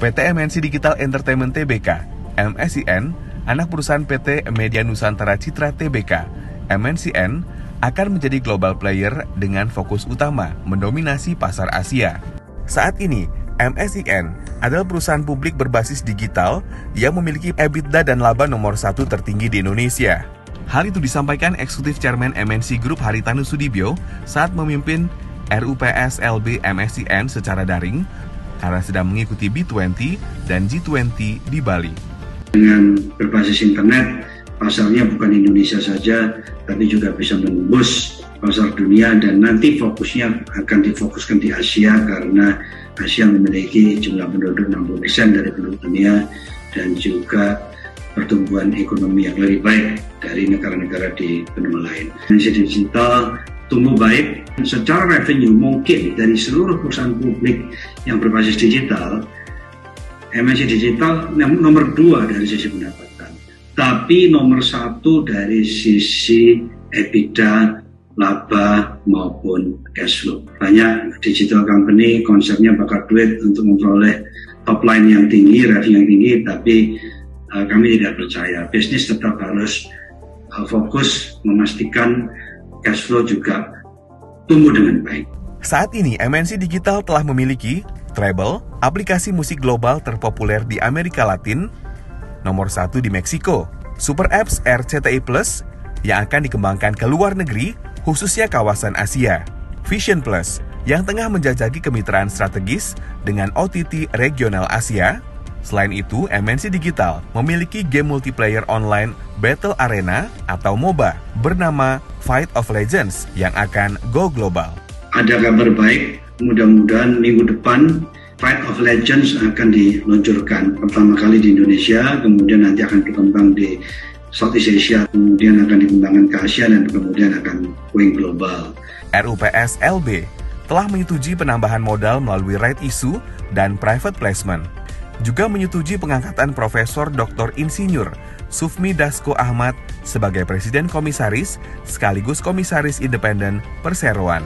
PT MNC Digital Entertainment Tbk, MSIN, anak perusahaan PT Media Nusantara Citra Tbk, MNCN, akan menjadi global player dengan fokus utama mendominasi pasar Asia. Saat ini, MSIN adalah perusahaan publik berbasis digital yang memiliki EBITDA dan laba nomor satu tertinggi di Indonesia. Hal itu disampaikan Eksekutif Chairman MNC Group Haritanu Sudibyo saat memimpin RUPS LB MSIN secara daring karena sedang mengikuti B20 dan G20 di Bali. Dengan berbasis internet, pasarnya bukan Indonesia saja, tapi juga bisa menembus pasar dunia dan nanti fokusnya akan difokuskan di Asia karena Asia memiliki jumlah penduduk 60% dari penduduk dunia dan juga pertumbuhan ekonomi yang lebih baik dari negara-negara di benua lain. Indonesia digital tumbuh baik secara revenue mungkin dari seluruh perusahaan publik yang berbasis digital MNC Digital nomor dua dari sisi pendapatan. Tapi nomor satu dari sisi EBITDA laba maupun cash flow. Banyak digital company konsepnya bakar duit untuk memperoleh top line yang tinggi revenue yang tinggi tapi uh, kami tidak percaya. Bisnis tetap harus uh, fokus memastikan cash flow juga tumbuh dengan baik. Saat ini MNC Digital telah memiliki Treble, aplikasi musik global terpopuler di Amerika Latin, nomor satu di Meksiko, Super Apps RCTI Plus yang akan dikembangkan ke luar negeri, khususnya kawasan Asia, Vision Plus yang tengah menjajaki kemitraan strategis dengan OTT regional Asia, Selain itu, MNC Digital memiliki game multiplayer online Battle Arena atau MOBA bernama Fight of Legends yang akan go global. Ada kabar baik, mudah-mudahan minggu depan Fight of Legends akan diluncurkan pertama kali di Indonesia, kemudian nanti akan berkembang di Southeast Asia, kemudian akan dikembangkan ke Asia dan kemudian akan going global. RUPS LB telah menyetujui penambahan modal melalui right issue dan private placement juga menyetujui pengangkatan Profesor Dr. Insinyur Sufmi Dasko Ahmad sebagai Presiden Komisaris sekaligus Komisaris Independen Perseroan.